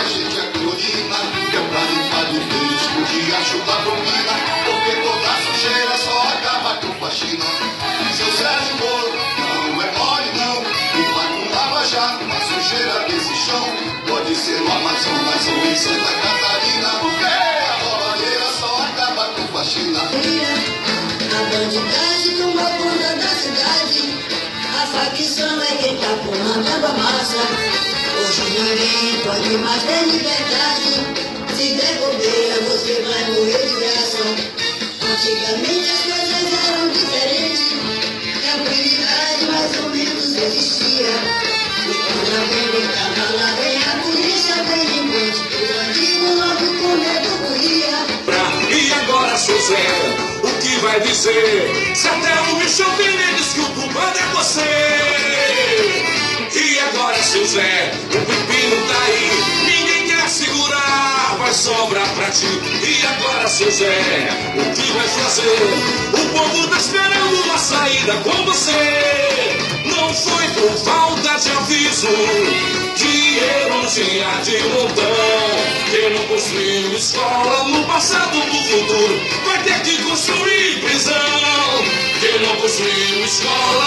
A gente é piolina, que é pra limpar do risco de a chuva domina, porque toda sujeira só acaba com faxina. Seu Sérgio Moro não é mole não, o pai não lava já, uma sujeira desse chão, pode ser o Amazonas ou em Santa Catarina, porque a roubalheira só acaba com faxina. A bandidagem toma conta da cidade, a facção é quem tá comandando a massa. Pode mais ter liberdade. Se der bobeira, você vai morrer de graça. Antigamente as coisas eram diferentes. Tranquilidade mais ou menos existia. E quando alguém gritava lá vem a polícia, vem de monte. O bandido logo com medo corria. Pra, e agora, seu Zé, o que vai dizer? Se até o bicho Vini diz que o culpado é você. O pepino tá aí, ninguém quer segurar, vai sobrar pra ti. E agora, seu Zé, o que vai fazer? O povo tá esperando uma saída com você. Não foi por falta de aviso, dinheiro tinha de montão. Quem não construiu escola no passado, no futuro, vai ter que construir prisão. Quem não construiu escola